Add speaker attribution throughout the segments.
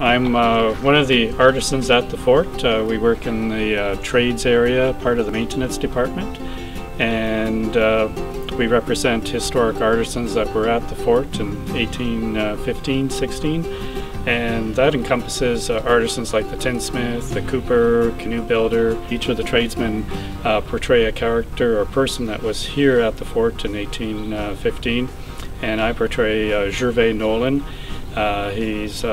Speaker 1: I'm uh, one of the artisans at the fort. Uh, we work in the uh, trades area, part of the maintenance department, and uh, we represent historic artisans that were at the fort in 1815 16. And that encompasses uh, artisans like the tinsmith, the cooper, canoe builder. Each of the tradesmen uh, portray a character or person that was here at the fort in 1815. And I portray Gervais Nolan. he's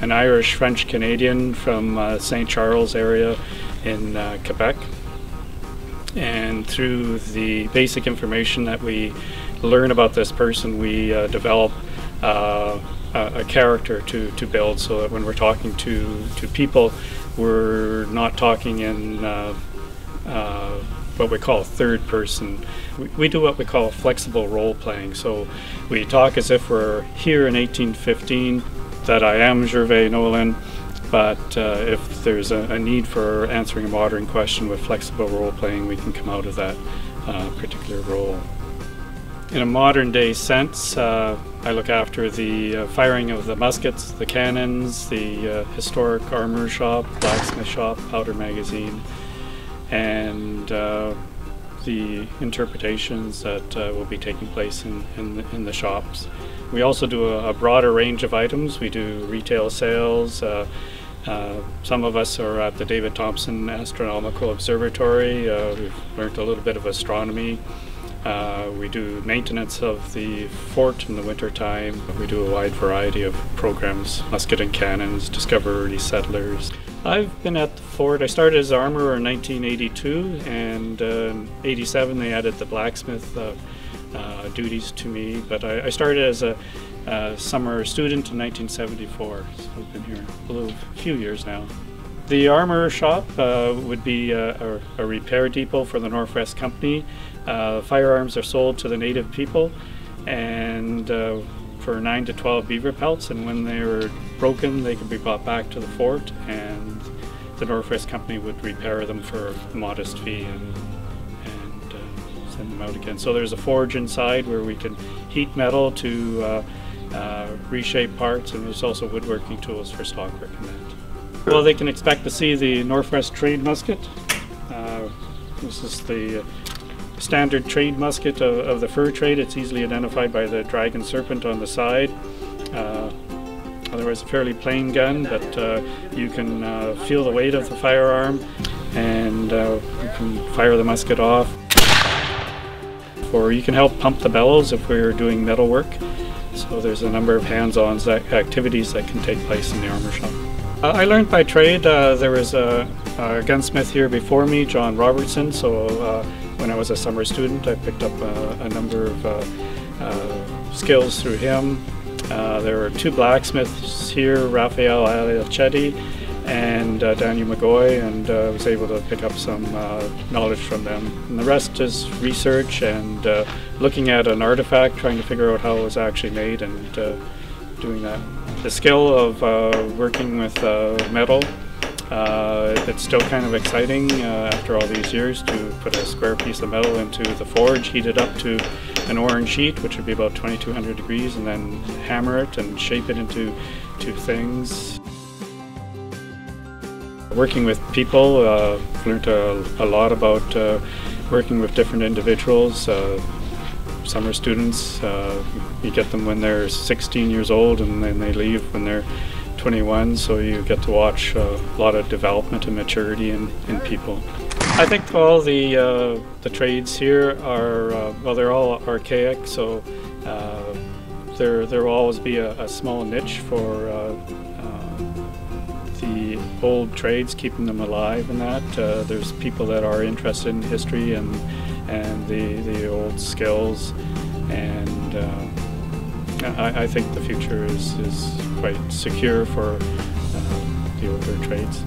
Speaker 1: an Irish French Canadian from uh, St. Charles area in uh, Quebec. And through the basic information that we learn about this person, we uh, develop uh, a, character to, to build so that when we're talking to, to people, we're not talking in uh, uh, what we call third person. We, we, do what we call flexible role playing. So we talk as if we're here in 1815 that I am Gervais Nolan, but uh, if there's a, a, need for answering a modern question with flexible role playing, we can come out of that uh, particular role. In a modern day sense, uh, I look after the uh, firing of the muskets, the cannons, the uh, historic armor shop, blacksmith shop, powder magazine, and uh, the interpretations that uh, will be taking place in, in, the, in the shops. We also do a, a, broader range of items. We do retail sales. Uh, uh, some of us are at the David Thompson Astronomical Observatory. Uh, we've learned a little bit of astronomy. Uh, we do maintenance of the fort in the wintertime. We do a wide variety of programs, musket and cannons, discover early settlers. I've been at the fort. I started as armorer in 1982, and uh, in 87 they added the blacksmith uh, uh, duties to me. But I, I started as a, a, summer student in 1974, so I've been here a little, few years now. The armor shop uh, would be a, a, repair depot for the Northwest Company. Uh, firearms are sold to the native people, and uh, for 9 to 12 beaver pelts, and when they were broken, they could be brought back to the fort, and the Northwest Company would repair them for a modest fee and, and uh, send them out again. So there's a forge inside where we can heat metal to uh, uh, reshape parts, and there's also woodworking tools for and that. Well, they can expect to see the Northwest Trade Musket. Uh, this is the standard trade musket of, of, the fur trade. It's easily identified by the dragon serpent on the side. Uh, otherwise, a fairly plain gun, but uh, you can uh, feel the weight of the firearm and uh, you can fire the musket off. Or you can help pump the bellows if we're doing metal work. So there's a number of hands-on activities that can take place in the armor shop. Uh, I learned by trade. Uh, there was a, a, gunsmith here before me, John Robertson, so when I was a summer student. I picked up a, a number of uh, uh, skills through him. Uh, there were two blacksmiths here, Raphael Alcetti and uh, Daniel McGoy, and uh, was able to pick up some uh, knowledge from them. And the rest is research and uh, looking at an artifact, trying to figure out how it was actually made, and doing that. The skill of working with metal uh, it's still kind of exciting uh, after all these years to put a square piece of metal into the forge, heat it up to an orange heat, which would be about 2200 degrees, and then hammer it and shape it into two things. Working with people, uh, learned a, a lot about uh, working with different individuals. Uh, summer students, uh, you get them when they're 16 years old and then they leave when they're 21, so you get to watch a lot of development and maturity in, in people. I think all the uh, the trades here are uh, well, they're all archaic, so uh, there there will always be a, a small niche for uh, uh, the old trades, keeping them alive. And that there's people that are interested in history and and the the old skills and. I, I, think the future is, is quite secure for uh, the older trades.